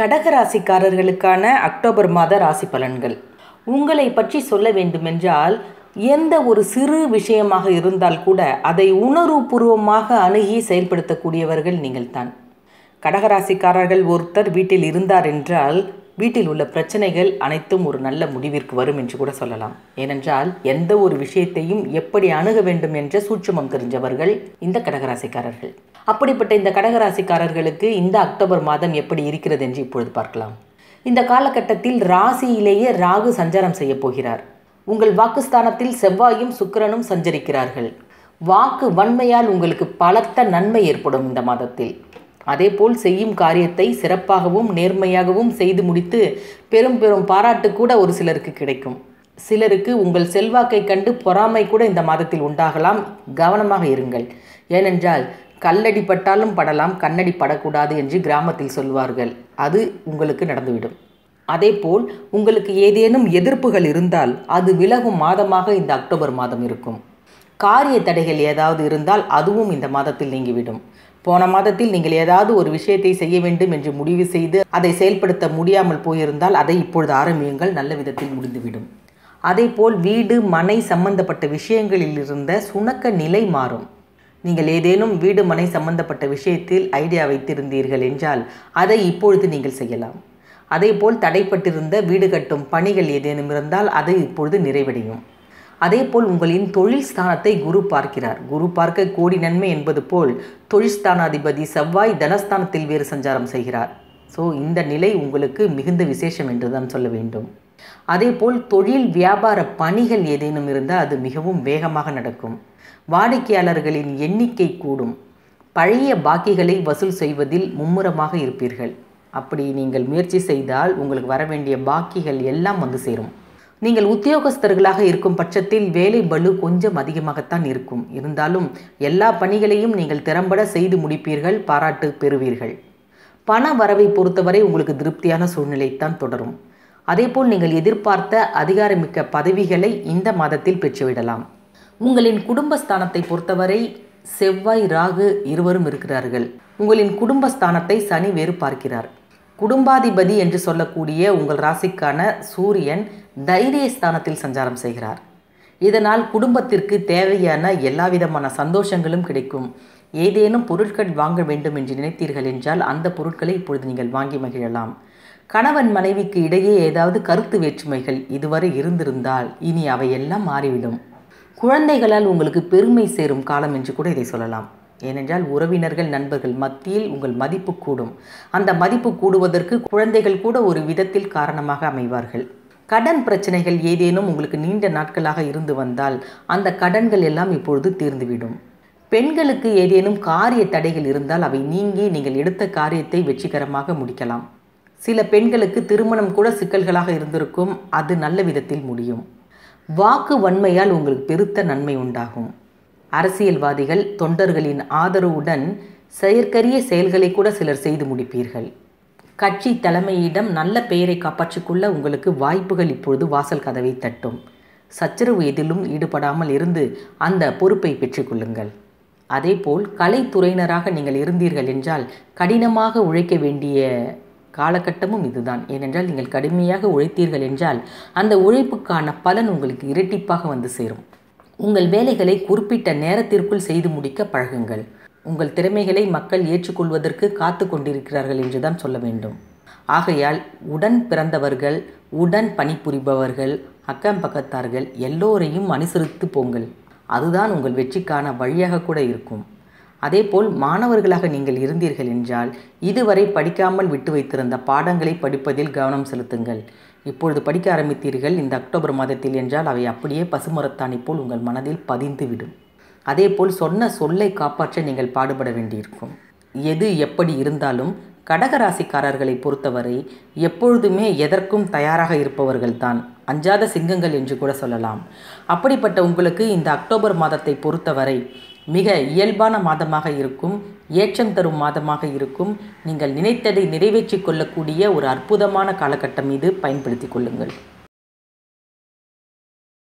கடகராசிக்காரர்களுக்கான October மாத ராசி பலன்கள். உங்களை பற்றி சொல்ல வேண்டுமென்றால் எந்த ஒரு சிறு விஷயமாக இருந்தால் கூட அதை உணர்வுபூர்வமாக அணுகி செயல்படுத்தக்கூடியவர்கள் நீங்கள்தான். கடகராசிக்காரர்கள் ஒருத்தர் வீட்டில் இருந்தார் என்றால் வீட்டில் உள்ள பிரச்சனைகள் அனைத்தும் ஒரு நல்ல முடிவிற்கு வரும் என்று கூட சொல்லலாம். ஏனென்றால் எந்த ஒரு விஷயத்தையும் எப்படி அணுக வேண்டும் என்ற சூட்சமம் தெரிஞ்சவர்கள் இந்த கடகராசிக்காரர்கள். அப்படிப்பட்ட இந்த கடகராசிக்காரர்களுக்கு இந்த அக்டோபர் மாதம் எப்படி இருக்கிறது என்று இப்பொழுது பார்க்கலாம். இந்த காலகட்டத்தில் ராசியிலேயே ராகு சஞ்சாரம் செய்ய போகிறார். உங்கள் வாக்குஸ்தானத்தில் செவ்வாயும் சுக்கிரனும் சஞ்சரிக்கிறார்கள். வாக்கு வன்மையால் உங்களுக்கு பலத்த நன்மை ஏற்படும் இந்த மாதத்தில். அதேபோல் செய்யும் காரியத்தை சிறப்பாகவும் நேர்மையாகவும் செய்து முடித்து பெரும் பெரும் பாராட்டு கூட ஒரு சிலருக்கு கிடைக்கும். சிலருக்கு உங்கள் செல்வாக்கை கண்டு பொறாமை கூட இந்த மாதத்தில் உண்டாகலாம். கவனமாக இருங்கள். ஏனென்றால் கல்லடி பட்டாலும் படலாம் கண்ணடி படக்கூடாது என்று கிராமத்தில் சொல்வார்கள். அது உங்களுக்கு நடந்துவிடும். அதேபோல் உங்களுக்கு ஏதேனும் எதிர்ப்புகள் இருந்தால் அது விலகும் மாதமாக இந்த அக்டோபர் மாதம் இருக்கும். காரிய தடைகள் ஏதாவது இருந்தால் அதுவும் இந்த மாதத்தில் நீங்கிவிடும். போன மாதத்தில் நீங்கள் ஏதாவது ஒரு விஷயத்தை செய்ய வேண்டும் என்று முடிவு செய்து அதை செயல்படுத்த முடியாமல் போயிருந்தால் அதை இப்பொழுது ஆரம்பியுங்கள் நல்ல விதத்தில் முடிந்துவிடும். அதேபோல் வீடு மனை சம்பந்தப்பட்ட விஷயங்களில் இருந்த சுணக்க நிலை மாறும். நீங்கள் ஏதேனும் வீடு மனை சம்பந்தப்பட்ட விஷயத்தில் ஐடியா வைத்திருந்தீர்கள் என்றால் அதை இப்பொழுது நீங்கள் செய்யலாம். அதேபோல் தடைப்பட்டிருந்த வீடு கட்டும் பணிகள் ஏதேனும் இருந்தால் அதை இப்பொழுது நிறைவடையும். அதேபோல் உங்களின் தொழில் ஸ்தானத்தை குரு பார்க்கிறார். குரு பார்க்க கோடி நன்மை என்பது போல் தொழில் ஸ்தானாதிபதி செவ்வாய் தனஸ்தானத்தில் வேறு சஞ்சாரம் செய்கிறார். ஸோ இந்த நிலை உங்களுக்கு மிகுந்த விசேஷம் என்று தான் சொல்ல வேண்டும். அதேபோல் தொழில் வியாபார பணிகள் ஏதேனும் இருந்தால் அது மிகவும் வேகமாக நடக்கும். வாடிக்கையாளர்களின் எண்ணிக்கை கூடும். பழைய பாக்கிகளை வசூல் செய்வதில் மும்முரமாக இருப்பீர்கள். அப்படி நீங்கள் முயற்சி செய்தால் உங்களுக்கு வர வேண்டிய பாக்கிகள் எல்லாம் வந்து சேரும். நீங்கள் உத்தியோகஸ்தர்களாக இருக்கும் பட்சத்தில் வேலை பளு கொஞ்சம் அதிகமாகத்தான் இருக்கும். இருந்தாலும் எல்லா பணிகளையும் நீங்கள் திறம்பட செய்து முடிப்பீர்கள் பாராட்டு பெறுவீர்கள். பண வரவை பொறுத்தவரை உங்களுக்கு திருப்தியான சூழ்நிலைத்தான் தொடரும். அதேபோல் நீங்கள் எதிர்பார்த்த அதிகாரமிக்க பதவிகளை இந்த மாதத்தில் பெற்றுவிடலாம். உங்களின் குடும்பஸ்தானத்தை பொறுத்தவரை செவ்வாய் ராகு இருவரும் இருக்கிறார்கள். உங்களின் குடும்பஸ்தானத்தை சனி வேறு பார்க்கிறார். குடும்பாதிபதி என்று சொல்லக்கூடிய உங்கள் ராசிக்கான சூரியன் தைரிய ஸ்தானத்தில் சஞ்சாரம் செய்கிறார். இதனால் குடும்பத்திற்கு தேவையான எல்லா விதமான சந்தோஷங்களும் கிடைக்கும். ஏதேனும் பொருட்கள் வாங்க வேண்டும் என்று நினைத்தீர்கள் என்றால் அந்த பொருட்களை இப்பொழுது நீங்கள் வாங்கி மகிழலாம். கணவன் மனைவிக்கு இடையே ஏதாவது கருத்து வேற்றுமைகள் இதுவரை இருந்திருந்தால் இனி அவையெல்லாம் மாறிவிடும். குழந்தைகளால் உங்களுக்கு பெருமை சேரும் காலம் என்று கூட இதை சொல்லலாம். ஏனென்றால் உறவினர்கள் நண்பர்கள் மத்தியில் உங்கள் மதிப்பு கூடும். அந்த மதிப்பு கூடுவதற்கு குழந்தைகள் கூட ஒரு விதத்தில் காரணமாக அமைவார்கள். கடன் பிரச்சனைகள் ஏதேனும் உங்களுக்கு நீண்ட நாட்களாக இருந்து வந்தால் அந்த கடன்கள் எல்லாம் இப்பொழுது தீர்ந்துவிடும். பெண்களுக்கு ஏதேனும் காரிய தடைகள் இருந்தால் அவை நீங்கி நீங்கள் எடுத்த காரியத்தை வெற்றிகரமாக முடிக்கலாம். சில பெண்களுக்கு திருமணம் கூட சிக்கல்களாக இருந்திருக்கும் அது நல்ல விதத்தில் முடியும். வாக்கு வன்மையால் உங்களுக்கு பெருத்த நன்மை உண்டாகும். அரசியல்வாதிகள் தொண்டர்களின் ஆதரவுடன் செயற்கரிய செயல்களை கூட சிலர் செய்து முடிப்பீர்கள். கட்சி தலைமையிடம் நல்ல பெயரை காப்பாற்றிக்கொள்ள உங்களுக்கு வாய்ப்புகள் இப்பொழுது வாசல் கதவை தட்டும். சச்சரவு எதிலும் ஈடுபடாமல் இருந்து அந்த பொறுப்பை பெற்றுக்கொள்ளுங்கள் அதேபோல் கலைத்துறையினராக நீங்கள் இருந்தீர்கள் என்றால் கடினமாக உழைக்க வேண்டிய காலகட்டமும் இதுதான். ஏனென்றால் நீங்கள் கடுமையாக உழைத்தீர்கள் என்றால் அந்த உழைப்புக்கான பலன் உங்களுக்கு இரட்டிப்பாக வந்து சேரும். உங்கள் வேலைகளை குறிப்பிட்ட நேரத்திற்குள் செய்து முடிக்க பழகுங்கள். உங்கள் திறமைகளை மக்கள் ஏற்றுக்கொள்வதற்கு காத்து கொண்டிருக்கிறார்கள் என்றுதான் சொல்ல வேண்டும். ஆகையால் உடன் பிறந்தவர்கள் உடன் பணிபுரிபவர்கள் அக்கம் பக்கத்தார்கள் எல்லோரையும் அனுசரித்து போங்கள். அதுதான் உங்கள் வெற்றிக்கான வழியாக கூட இருக்கும். அதேபோல் மாணவர்களாக நீங்கள் இருந்தீர்கள் என்றால் இதுவரை படிக்காமல் விட்டு வைத்திருந்த பாடங்களை படிப்பதில் கவனம் செலுத்துங்கள். இப்பொழுது படிக்க ஆரம்பித்தீர்கள் இந்த அக்டோபர் மாதத்தில் என்றால் அவை அப்படியே பசுமரத்தாணி போல் உங்கள் மனதில் பதிந்துவிடும். அதேபோல் சொன்ன சொல்லை காப்பாற்ற நீங்கள் பாடுபட வேண்டியிருக்கும். எது எப்படி இருந்தாலும் கடகராசிக்காரர்களை பொறுத்தவரை எப்பொழுதுமே எதற்கும் தயாராக இருப்பவர்கள்தான் அஞ்சாத சிங்கங்கள் என்று கூட சொல்லலாம். அப்படிப்பட்ட உங்களுக்கு இந்த அக்டோபர் மாதத்தை பொறுத்தவரை மிக இயல்பான மாதமாக இருக்கும் ஏற்றம் தரும் மாதமாக இருக்கும். நீங்கள் நினைத்ததை நிறைவேற்றிக் கொள்ளக்கூடிய ஒரு அற்புதமான காலகட்டம் இது. பயன்படுத்தி கொள்ளுங்கள்.